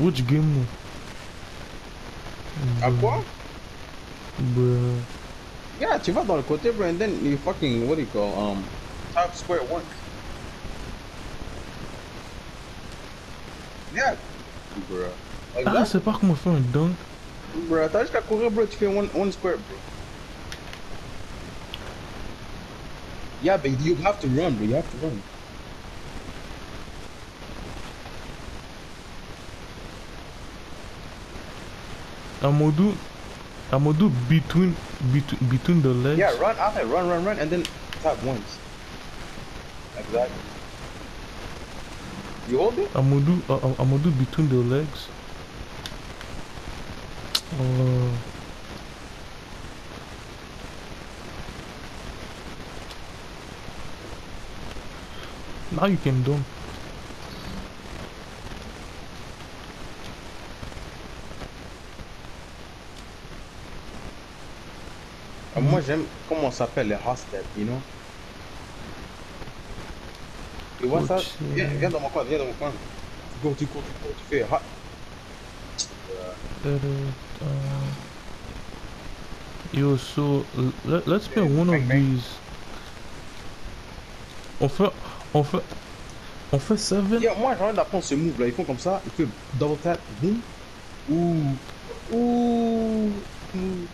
Which game? À quoi? Bruh. Yeah, tu vas dans le côté, bro, and then you fucking, what do you call, um, top square one. Yeah. Bro. Like Ah, c'est pas comment faire un dunk. bro. T'as juste qu'à courir, bro, tu fais one, one square, bro. Yeah, but you have to run, bro. You have to run. Amadou, Amadou between, between, between the legs. Yeah, run out there, run, run, run, and then tap once. Exactly. You hold it? Amadou, uh, uh, Amadou between the legs. Uh, now you can dunk. Uh, Moi, j'aime comment on s'appelle les hot step, you know? Tu vois ça? Viens, euh, viens dans mon coin, viens dans mon coin. Tu cours, tu cours, tu cours, tu fais hot. Uh, uh, yo, so let, let's play one of these. On fait, on fait, on fait seven. Yeah, moi, j'ai envie d'apprendre ce move là. Ils font comme ça, ils font double tap, boom. Ouh. Ouh. Ouh.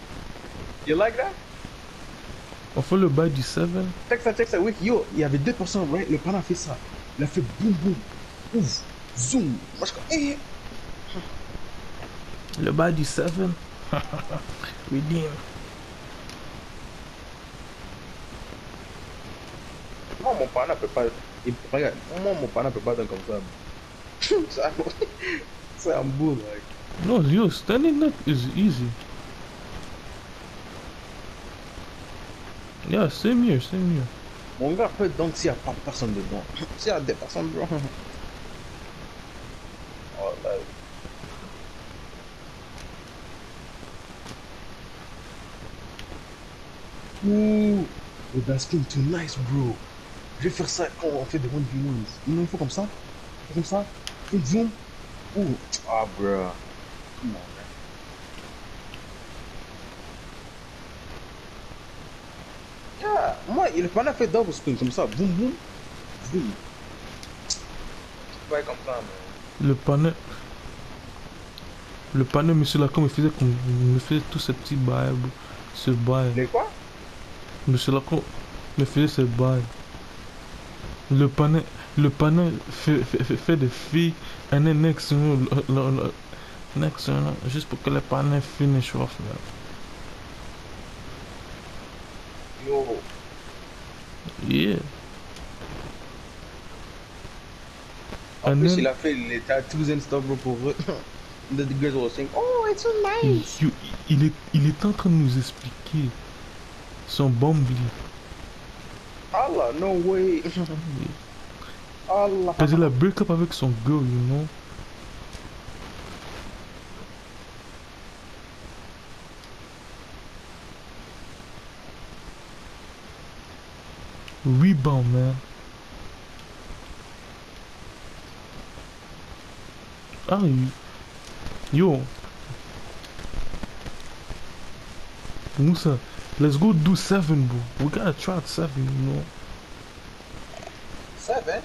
You like that? On fait le bail du seven. Check ça, check ça. Oui, yo, il y avait deux personnes, right? Le pana a fait ça. Il a fait boum, boum. Ouf. Zoom. Moi, je comme, eh. Le bail du seven. Redeem. Moi, mon pana peut pas. il- Regarde, moi, mon pana peut pas donner comme ça. C'est un- boule, like. No, yo, standing up is easy. Yeah, same here, same here. Mon gars peut donc s'il n'y a pas personne dedans. S'il y a des personnes, bro. Oh, like. Ouh, le basket too nice, bro. Je vais faire ça quand on fait des 1v1s. Non, il faut comme ça. Comme ça. Zoom. Ouh. Ah, bro. Come on, man. Yeah, moi, il a fait double spin comme ça. Boum, boum. Boum. Ouais, comme ça, man. Le panneau. Le panneau, monsieur Lacombe, il faisait comme. Il me faisait tous ces petits bails. Ce bail. Les quoi? Monsieur Lacombe me faisait ce bail. Le panneau. Le panneau fait, fait, fait, fait des filles. And then next, juste pour que le panneau finish off. Yo. Yeah. En And plus, then- il a fait les tattoos and stuff, bro, pour eux. The girls were saying, oh, it's so nice. You- il, est, il est en train de nous expliquer son bombly. Allah, no way. Allah. Parce qu'il a break up avec son girl, you know. Rebound, man. Ah, you- yo. Musa, let's go do seven, bro. We gotta try at seven, you know. Seven?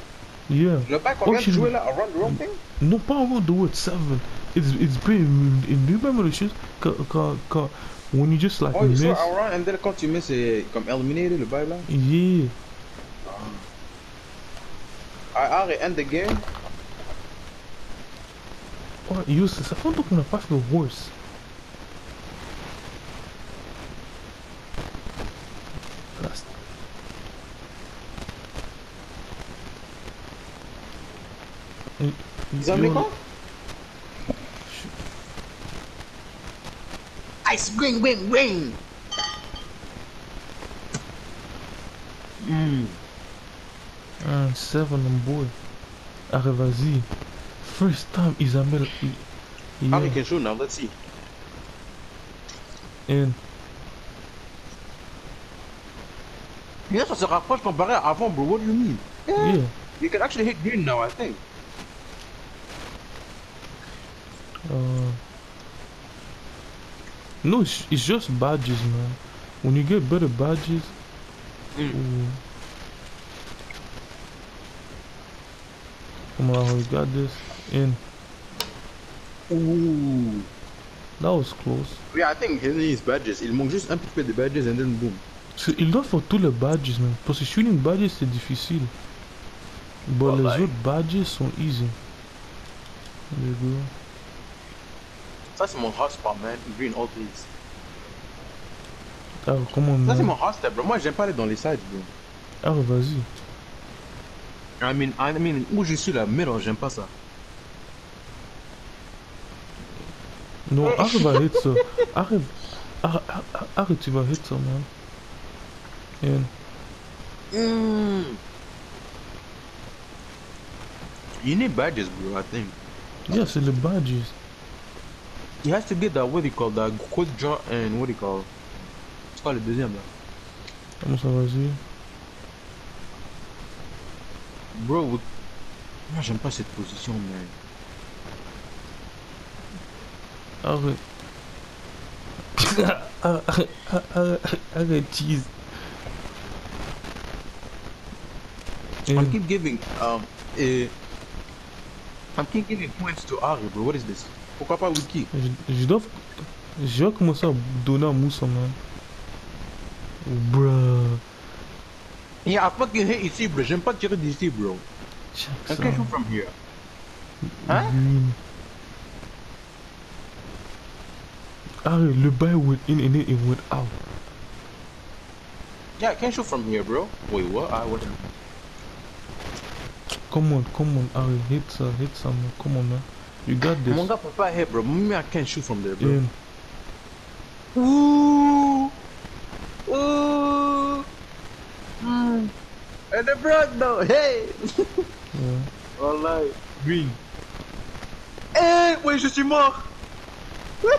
Yeah. Le bac qu'on Oh, vient de jouer là, Around the Wrong Thing? Non, pas around the word seven. It's it's been. Do you remember the shit? Quand, quand, quand, when you just like Oh, you miss. saw Around and then quand tu mets, c'est comme éliminé le bail là. Yeah. I already end the game. Oh, yo, ça ça fait longtemps qu'on n'a pas fait worse. Last. Et- Ils ont mis yo, quoi? Ice green, wing, wing. Mm. Un seven on board. Vas-y. First time Isabelle. i- How Yeah. we can shoot now? Let's see. And Bien, ça se rapproche comparé à avant, bro. What do you mean? yeah. You can actually hit green now, I think. Uh, no, it's, it's just badges, man. When you get better badges, Mm. Come on, we got this. In. Ouh. That was close. Yeah, I think he needs badges. Il manque juste un petit peu de badges and then boom. So, il doit faire tous les badges, man. Parce que shooting badges, c'est difficile. Bon, les autres badges sont easy. There you go. Ça, c'est mon hotspot, man. Green all these. Ah, comment, Ça, c'est mon hotspot, bro. Moi, j'aime pas aller dans les sides, bro. Ah, vas-y. I mean, I mean, où je suis là, middle, j'aime pas ça. Non, arrive à hit ça. Arrive. Arrête, arrête, arrête, tu vas hit ça, man. In. Mm. You need badges, bro, I think. Yeah, c'est les badges. He has to get that, what do you call that, quick draw and what do you call? C'est quoi le deuxième, là? Comment ça, vas-y? Bro, moi, j'aime pas cette position, man. Arrête. Arrête, arrête, arrête, cheese. I keep giving, um, eh, I keep giving points to Ari, bro. What is this? Pourquoi pas Wiki? Je, je dois. Je vais commencer à donner à Moussa, man. Bruh. Yeah, I fucking hate bro. J'aime pas tirer d'ici, bro. Check I can't shoot from here. Hein? Mm-hmm. Arrête, le bail went in and it went out. Yeah, I can't shoot from here, bro. Wait, what? I wasn't. Come on, come on, arrête, hit ça, hit man. Come on, man. You got this. Mon gars peut pas hit, bro. Me, I can't shoot from there, bro. In. Ooh. And the broke though. Hey. Yeah. Wallahi. Green. Eh, ouais, je suis mort.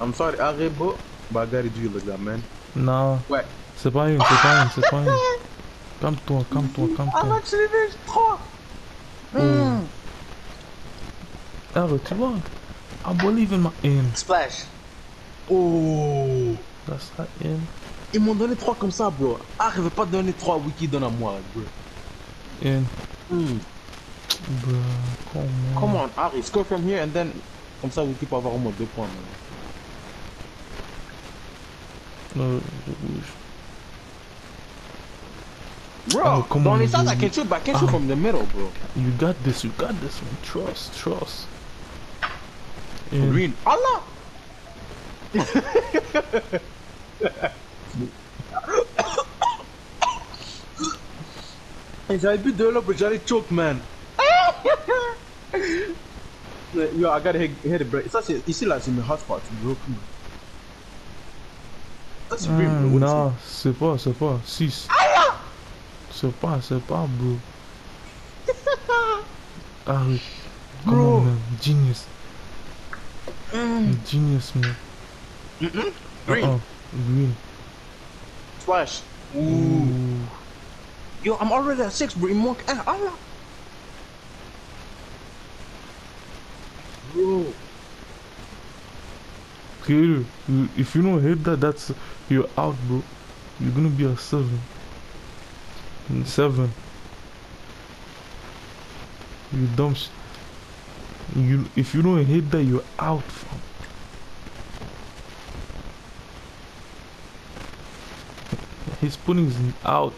I'm sorry, Arebo, but I gotta do you like that, man. Nah, Ouais. c'est pas une, c'est pas une, c'est pas une. Calme-toi, calme-toi, calme-toi. trois. Oh. Arrête, tu vois. I believe in my in. Splash. Oh. That's not in. Ils m'ont donné trois comme ça, bro. Arrive pas donner trois wiki donne à moi, bro. In. Mm. Bruh, come on. Come on, Ari, score from here and then. Comme ça, wiki peut avoir au moins deux points, man. No, je bouge. Bro, Oh, come dans on, les stats, I can shoot, but I can't shoot Ah. from the middle, bro. You got this, you got this, man. Trust, trust. In. Green. Allah! Hey, J'avais bu de l'eau, but j'allais choke, man. Yo, I gotta hit, hit it, bro. Ça, c'est, ici, là, c'est mes hotspots, bro. Come on. Ça, c'est green, Ah, bro. What is non, c'est pas, c'est pas. 6. C'est pas, c'est pas, bro. Come Bro. on, man. Genius. Mm. Genius, man. Mm-mm. Green. Uh-uh. Green. Splash. Ooh. Ooh. Yo, I'm already at six, bro. Manque un. Allah. Bro. You- if you don't hit that, that's you're out, bro. You're gonna be a seven. Mm, Seven. You dumb. Sh- you if you don't hit that, you're out. From. He's putting his out.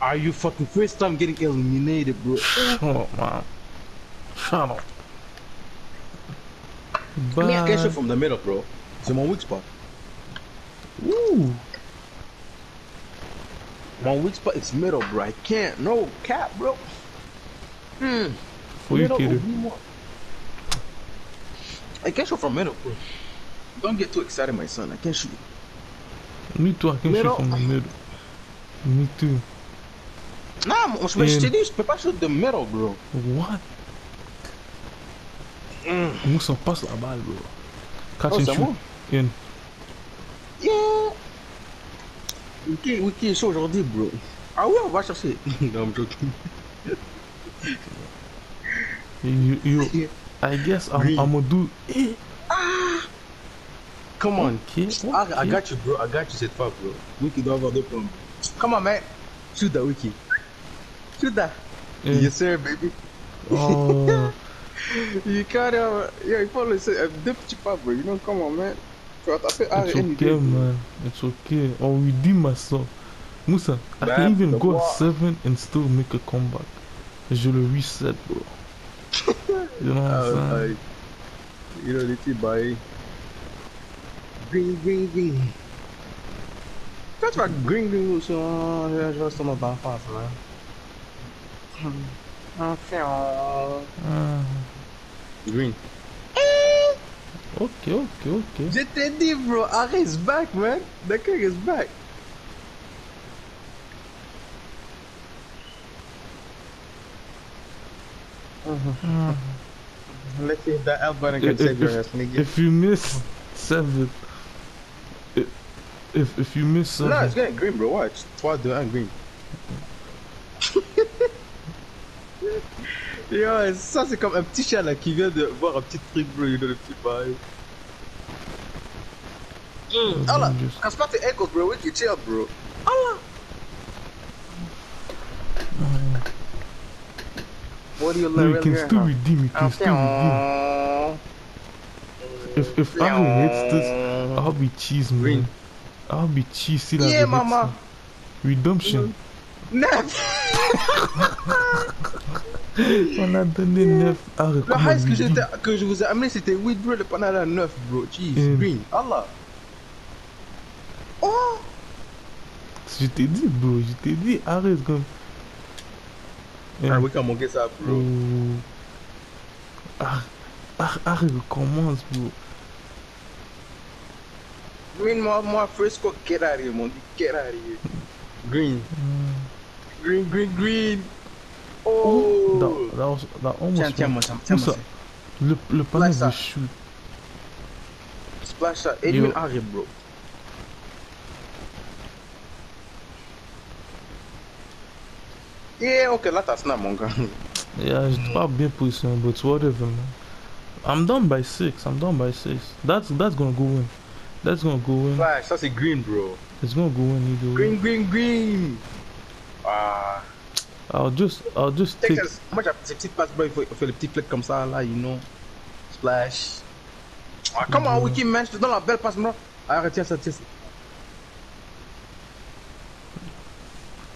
Are you fucking first time getting eliminated, bro? Shut up, man. Shut up. Me, I can shoot Bye. from the middle, bro. C'est mon weak spot. Ooh. My weak spot is middle, bro. I can't. No cap, bro. Hmm. For you, oublie-moi. I can shoot from middle, bro. Don't get too excited, my son. I can't shoot. Me too, I can Middle. shoot from the middle. Me too. Nah, moi, je je t'ai dit, je peux pas shoot the middle, bro. What? Mm. Moussa passe la balle, bro. Catch Oh, and shoot. Yeah. Wiki, Wiki est chaud aujourd'hui, bro? Ah ouais, on va chercher. non, I'm joking. You, you, I guess I'm. I'm gonna do. Come on. okay, I, I okay. got you, bro. I got you cette fois, bro. Wiki doit avoir deux pommes. Come on, man. Shoot that, Wiki. Shoot that. Eh, Yes, sir, baby. Oh, You can't, uh, yeah, il faut laisser euh, deux petits pas, bro. You know, come on, man. Tu vas taper R it's okay, day, man. It's okay. I'll redeem myself. Musa, I Man, can even go war- seven and still make a comeback. Je le reset, bro. You know what I'm Uh, saying? uh, you know, petits bails. Green, green, green. Quand tu vas green, green, sur un, je reste dans ta face, là. Enfin. Ah, Green. Eh. ok, ok, ok. Je t'ai dit, bro, Harry is back, man. The king is back. Ah. Let's see if that L button If, can save your ass, nigga. if you miss seven, if if, if you miss seven, No, it's getting green, bro. Watch. 3, 2, 1, green. Yo, ça c'est comme un petit chat là qui vient de voir un petit truc, bro. You know, le petit bail. Mm. Oh, Allah, just- casse pas tes ankles, bro. We can chill, bro. Oh Allah. What do you no, learn you can here, still huh? redeem. You can still redeem. If if Harry hits this, I'll be cheese, man. Green. I'll be Yeah, mama. Redemption. Neuf. On a donné neuf. Harry, Le comment highest que, que je vous ai amené, c'était 8, bro. Le panel à 9, bro. Jeez, Mm. green. Allah. Oh. Je t'ai dit, bro. Je t'ai dit, gonna. Yeah. Ah, we can manquer ça, bro. Oh. Ah, ah, Harry recommence, bro. Green, get out of here, mon Dieu. Get out of here. Green. Mm. Green, green, green. Oh, that, that was that almost. Tiens, tiens, moi, tiens, tiens, moi. le, le ça. veut shoot. Splash. Yo. Elimine Harry, bro. Yeah, ok, là, t'as snap, mon gars. Yeah, j'étais pas bien positionné, but whatever, man. I'm done by six. I'm done by six. That's that's gonna go in. That's gonna go in. Flash, that's a green, bro. It's gonna go in either way. Green, green, green. Ah. I'll just I'll just take. Texas, much ces petites passes, bro. Il faut, il faut les petits flecks comme ça, là, you know. Splash. Ah, come on, Mhm. Wiki, man. Je te donne la belle passe, bro. Ah, tiens ça, tiens ça.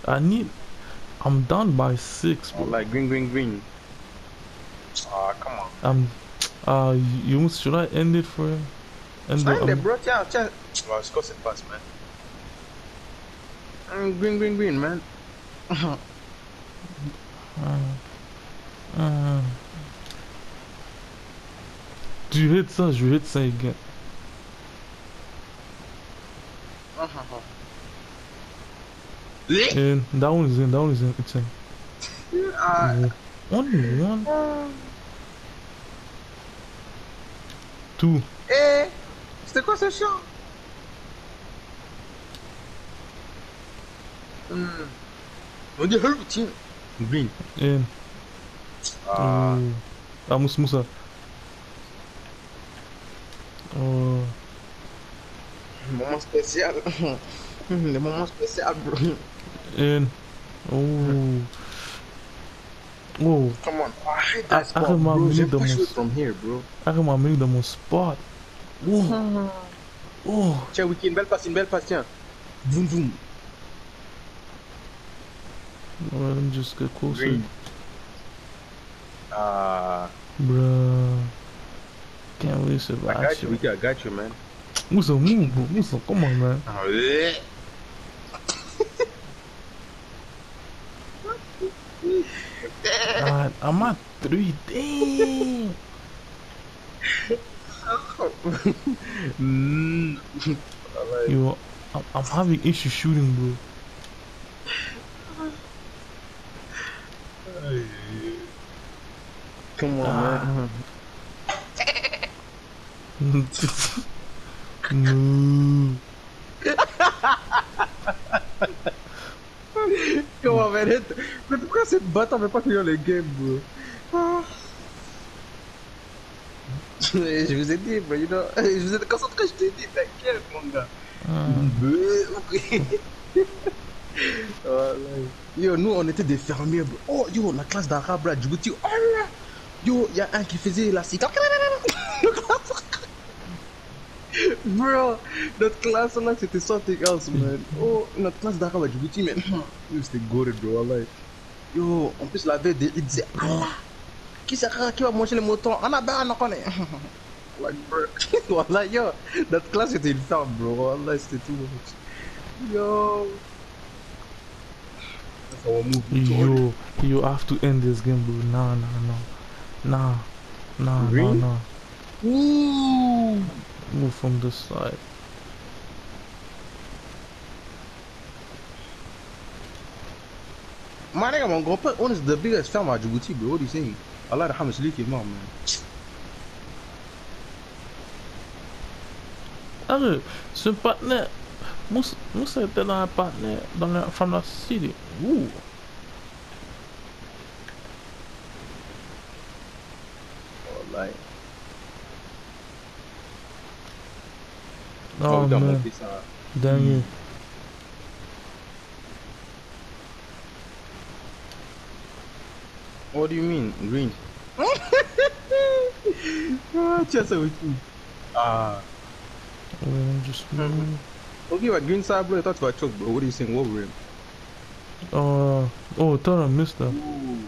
I need. I'm down by six, bro. like green, green, green. Ah, come on. I'm. Uh, you should I end it for? End Stand the, there, um, bro. Tiens, tiens. Oh, c'est quoi cette passe, man? Mm, green, green, green, man. uh, uh, tu hit ça, je hit ça again. And that one is in. That one is in. It's in. Ah, Only one, two. eh, de Conceição. Hum. Onde é Herbutinho? Green. É. Ah. Hum. Ah, muss, muss er. Oh. Momento especial. Ele é momento especial, bro. É. Oh. Oh. Come on. Arruma a menina da Arruma a menina da spot. Oh, oh. Tiens, Wiki, une belle passe, une belle passe, tiens. Vroom, vroom. Get closer, Green. Ah. bruh. Can't waste it, I got you, Wiki, I got you, man. Moussa, move, bro. Moussa, come on, man. Ah, ouais. God, I'm at three. Damn. Mm. Yo, I'm, I'm having issue shooting, bro. Come on, Ah. man. no. Comment on va Mais pourquoi ce bâtard veut pas finir le game, bro? Ah. Je vous ai dit, bro, you know. Je vous ai concentré, je t'ai dit, t'inquiète, mon gars. Ah. Yo, nous on était des fermiers, bro. Oh, yo, la classe d'arabe là, Djibouti. Oh là Yo, y'a un qui faisait la cigare. Bro, notre classe là c'était something else, man. Oh, notre classe d'arabe à Djibouti, man. Yo, c'était gore, bro. Yo, en plus la veille, il disait, Allah, qui sera qui va manger les moutons On a bien, on connaît. Like, bro. Wallah, yo, notre classe c'était une femme, bro. Wallah, c'était tout much. Yo. That's our move. Yo, you have to end this game, bro. Nah, nah, nah. Nah, nah, Green? nah, nah. Ooh. Move from this side. My nigga, mon grand-père, on is the biggest farm at Djibouti, bro. What are you saying? الله يرحمه شليك يمام اغي سون باتنر موسى موسى تي دون باتنر دون لا فام لا سيتي أوه. والله. Oh, oh man. Damn mm. What do you mean? Green. ah, tiens, ça aussi. Ah. Wait, I'm just moving. Okay, but green side, bro. I thought you were choke, bro. What are you saying? What rim? Uh, oh, thought I missed that. Ooh.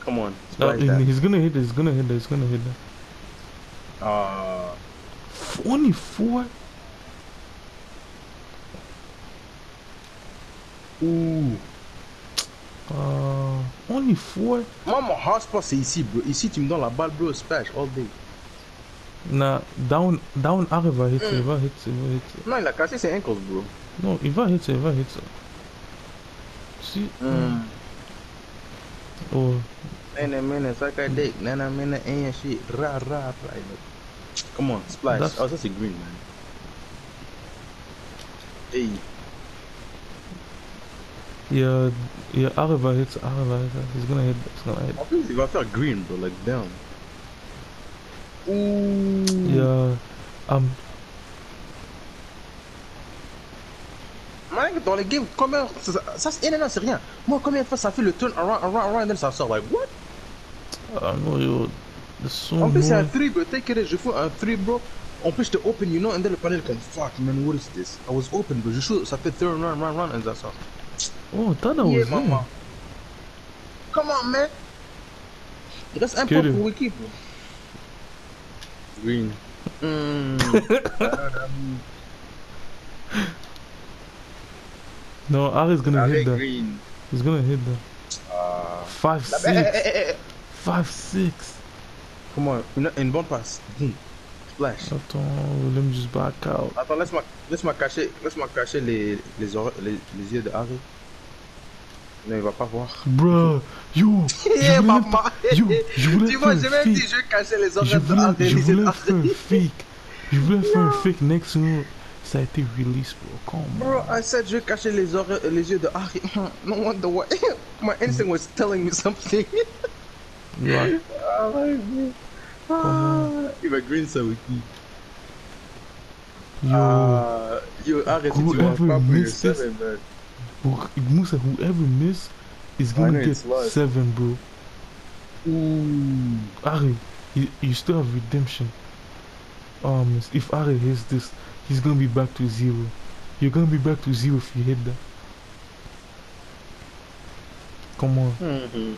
Come on. Uh, he- that. he's gonna hit it, he's gonna hit that, he's gonna hit that. Ah. 24? Uh, only four? Moi, mon hotspot, c'est ici, bro. Ici, tu me donnes la balle, bro. Splash all day. Nah, down, down R va hit, il va hit, il va hit. Non, il a cassé ses ankles, bro. Non, il va hit, il va hit. Si. Mm. Oh, Nana, mana, suck a dick. Nana, mana, and shit. Ra, ra, ra. Come on, splash. That's- Oh, that's a green, man. Hey. Yeah, yeah, R va hit, R va hit. He's gonna hit, he's gonna hit. En plus, il va faire green, bro. Like, down. Ouh. Yeah, um, Mec, dans les games, combien. Ça, ça c'est. non, non, c'est rien. Moi, combien de fois ça fait le turn around, around, around, and then ça sort? Like, what? I know yo, there's so En plus, c'est un 3, bro. Take it, je fais un 3, bro. En plus, j'étais open, you know, and then le panel comme fuck, man, what is this? I was open, bro. Je shoot, ça fait turn, run, run, run, and ça sort. Oh, I Yeah, was mama. Come on, man. Il reste un Kill point him. pour Wiki, bro. Green. Mm. No, R is gonna hit that. green. He's gonna hit that. Ah. Five, La- eh, eh, six. eh. Five, six. Come on, une, une bonne passe. Boom. Splash. Attends, let me just back out. Attends, laisse-moi laisse cacher, laisse cacher les, les, les, les yeux de Harry. Non, il va pas voir. Bruh, yo, je voulais, maman. yo, je voulais Tu faire vois, un j'ai même dit, fake. je vais cacher les Je oreilles de voulais, Harry. je voulais faire un fake. Je voulais faire un fake next to me. Ça a été release, bro. Come Bro. I said je vais cacher les, oreilles, les yeux de Harry. no wonder why. My instinct was telling me something. You are, Ah, ouais, bro. Ah, il va green ça, Wiki. yo, Ah, yo, arrête, tu vas pas pour 7, man. Musa, whoever miss is gonna get seven, bro. Ooh. Ari, you, you still have redemption. Um, if Ari hits this, he's gonna be back to zero. You're gonna be back to zero if you hit that. Come on, Mhm.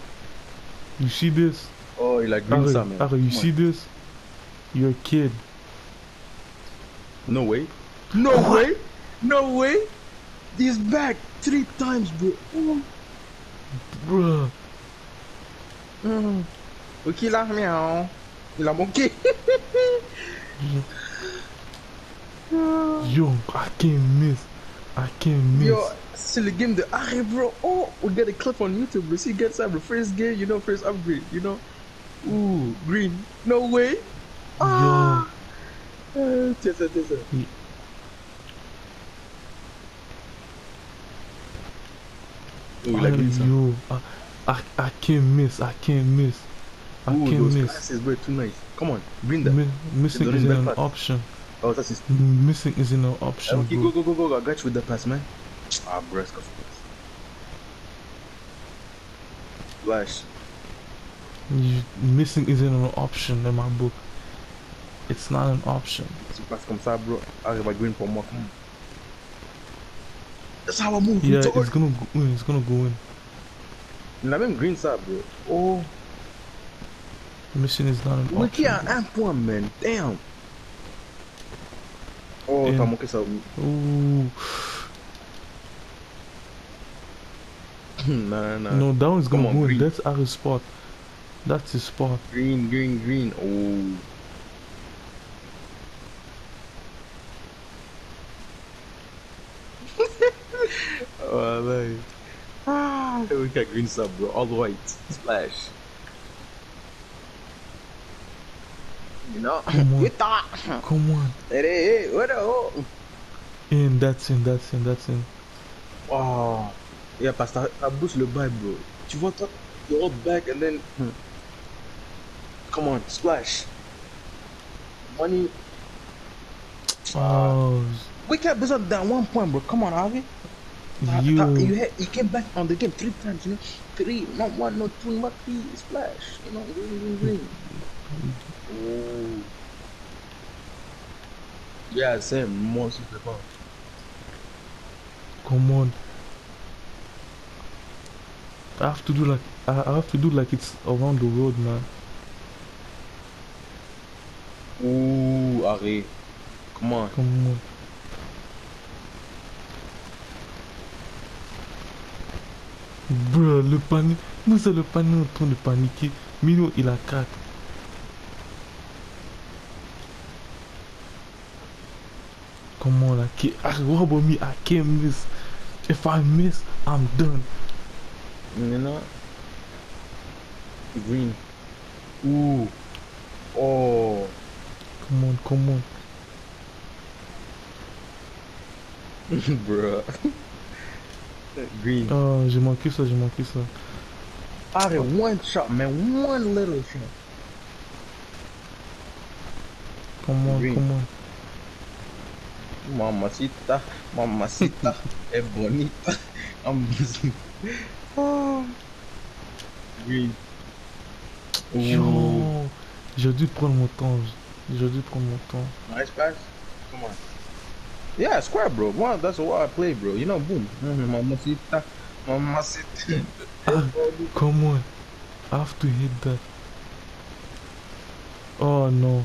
you see this? Oh, a green Ari, ça. Ari, you see this? You're a kid. No way. No way. No way. He's back three times, bro. Mm. Bruh. Mm. Ok, là, miaou. Il a manqué. Yo, I can't miss. I can't miss. Yo, le game de Harry, bro. Oh, we got a clip on YouTube, We See, gets up the first game, you know, first upgrade, you know. Ooh, green. No way. Ah. Euh, Tiens ça, tiens Oh, il a yo, I, I, I can't miss, I can't miss. I Ooh, can't those miss. glasses, bro, too nice. Come on, green that. Mi- missing isn't an passe. option. Oh, ça c'est. Missing isn't an option, Ok, bro. go, go, go, go, I got you with the pass, man. Ah, bro, c'est comme Flash. You, missing isn't an option in my book. It's not an option. Tu passes comme ça, bro. Arrive à green pour moi, come on. That's how I move. Yeah, retard. it's gonna go in. It's gonna go in. Il a même green ça, bro. Oh. Mission is not an Mais qui option. a un point, man? Damn. Oh, In. t'as manqué ça. Ooh. non, non. No, that one's gonna Come on, go in. That's our spot. That's his spot. Green, green, green. Oh. Oh, like. Ah, we got green sub, bro. All white. Splash. You know? Come on. You thought. Come on. Hey, hey, hey, what the hell? In. That's in. That's in. That's in. Oh. Yeah, parce que ça- ça booste le bail, bro. Tu vois, toi, you hold back and then. Hmm. Come on, splash. Money. Oh, We kept this up down one point, bro. Come on, Harvey. You. you, had, you came back on the game three times, you know. Three, not one, not two, not three. Splash. You know, green, green. Oh. Yeah, same. More super power. Come on. I have to do like I I have to do like it's around the road, man. Ooh, Harry. Come on. Come on. Bruh, le panique. Nous, c'est le panique en train de paniquer. Mino, il a 4. Come on, I about me? I can't miss? If I miss, I'm done. You know? Green. Ooh. Oh. Come on, come on. Bruh. Green. Oh, j'ai manqué ça, j'ai manqué ça. Harry, one shot, man. One little shot. Come on, Green. come on. Mamacita, mamacita, es bonita. I'm oh. Green. Ooh. Yo, j'ai dû prendre mon temps. J'ai dû prendre mon temps. Nice pass. Come on. Yeah, square, bro. Well, that's what I play, bro. You know, boom. Mamacita, mamacita. Ah, come on. I have to hit that. Oh no.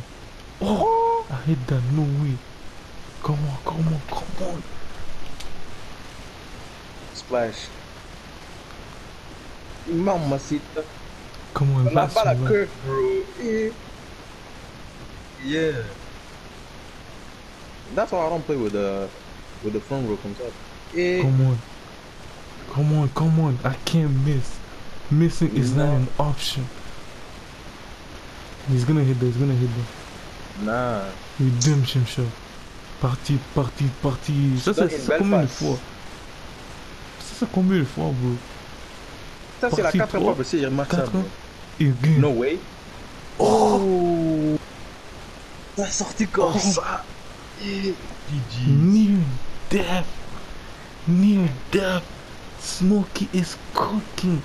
Oh, I hit that. No way. Come on, come on, come on. Splash. Mamacita. Come on, On n'a last pas la one. curve, bro. Eh. Yeah. That's why I don't play with the with the front row comes up. Come on. Come on, come on. I can't miss. Missing is not No. an option. He's gonna hit that, he's gonna hit that. Nah. Redemption shot. Parti, parti, parti. Ça, c'est ça combien de fois? Ça, c'est combien de fois, bro? Ça, c'est la Partie quatrième trois. fois que c'est Et game. No way. Oh. T'as sorti comme Oh. ça. GG. Near death. Near death. Smokey is cooking.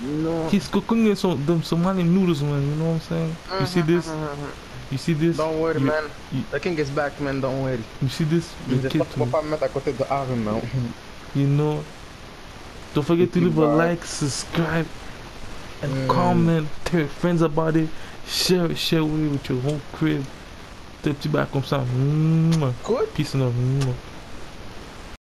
No. He's cooking some them Somali noodles, man. You know what I'm saying? You see this? You see this? Don't worry, You- man. you- The king is back, man. Don't worry. You see this? You J'espère que tu vas kid, pas me mettre à côté de Aaron, man. You know. Don't forget to leave a like, subscribe, and Mm. comment. Tell your friends about it. Share it, share it with your whole crib. Te pti ba kom sa. Kout? Pis nan.